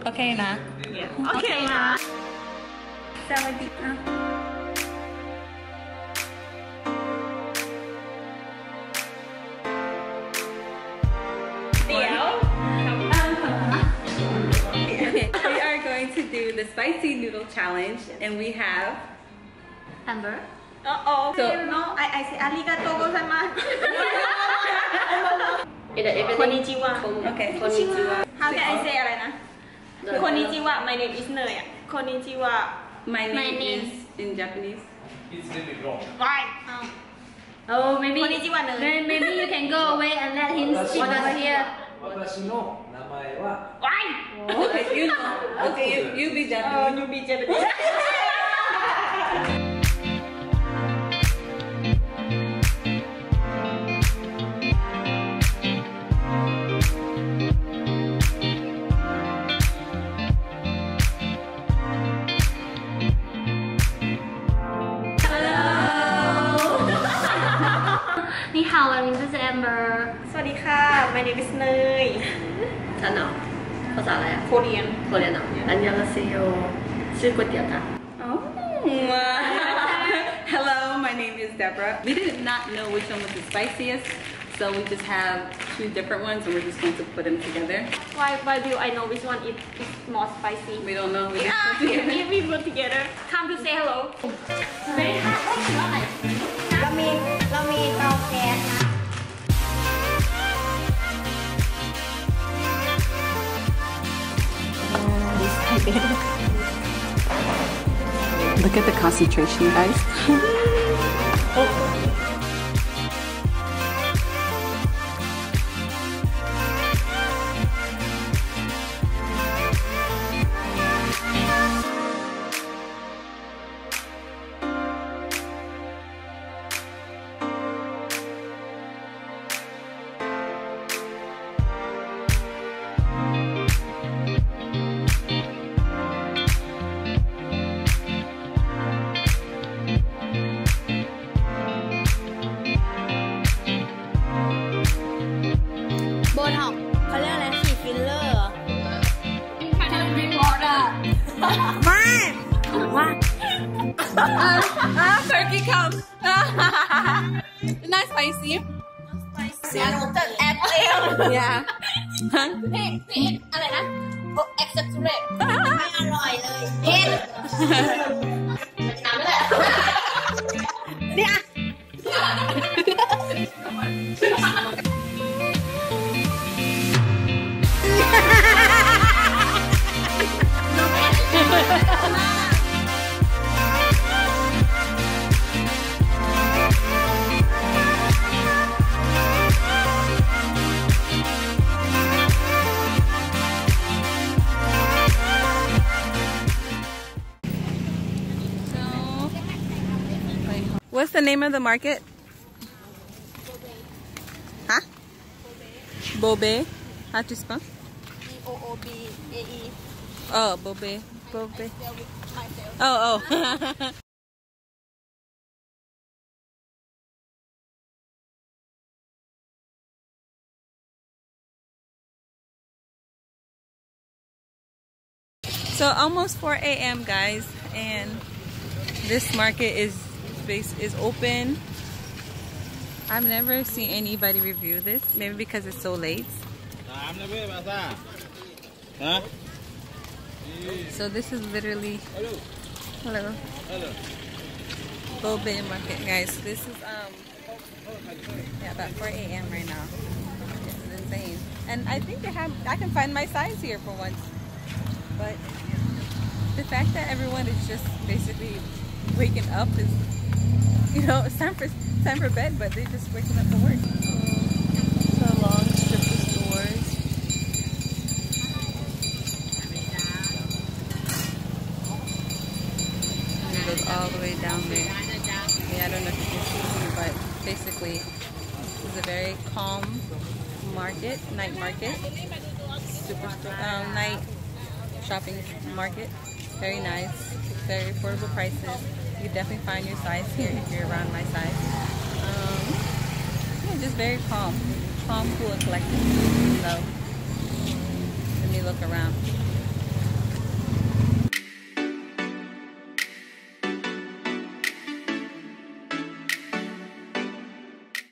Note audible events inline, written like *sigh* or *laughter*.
Okay na? Yeah. Okay, okay na. Sawadee na. Ah. We are going to do the spicy noodle challenge and we have Amber. Uh-oh. So, no, I, I say arigatou gozaimasu. *laughs* Konnichiwa. Okay. Konnichiwa. How can I Konnichiwa, my name is Naya. Konnichiwa. My name, my name is in Japanese. It's a bit wrong. Why? Oh. oh, maybe. Konnichiwa, Naya. Maybe you can go away and let him speak us here. Why? *laughs* Okay, you. Okay, you, you be Japanese. Oh, you be Japanese. *laughs* ค่ะวันนี้เป็นแอมเบอร์สวัสดีค่ะ my name is เนยฉันเนาะภาษาอะไรอะโคเรียนโคเรียนเนาะอันยาลาเซโยชื่อก๋วยเตี๋ยวค่ะ *laughs* oh. *laughs* Hello, my name is Deborah. We did not know which one was the spiciest, so we just have two different ones and we're just going to put them together. Why, why do I know which one is, more spicy? We don't know. We ah, just put *laughs* together. We put together. Come to say hello. Very hot. Look at the concentration, guys. b *laughs* oh. *laughs* ah, turkey comes. *laughs* Not spicy. *laughs* แอปเอล Yeah. พี่พี่อะไรนะโอ้เอ็กซ์ตรไม่อร่อยเลยเอ็น the name of the market? Huh? Bobae. How to spell? O O B A E Oh, Bobae. Bobae. Oh, oh. *laughs* so almost 4 a.m. guys and this market is space is open. I've never seen anybody review this. Maybe because it's so late. So this is literally hello, hello, hello. Bow Market, guys. This is um, yeah, about 4 a.m. right now. It's insane, and I think they have. I can find my size here for once, but the fact that everyone is just basically waking up is *laughs* you know it's time for it's time for bed, but they're just waking up for work. So long strip of stores. It goes all the way down there. Yeah, I don't know if you can see, but basically, this is a very calm market, night market, super um, night shopping market. Very nice, very affordable prices. You can definitely find your size here if you're around my size. Um, yeah, just very calm, calm, cool, and collected. So let me look around.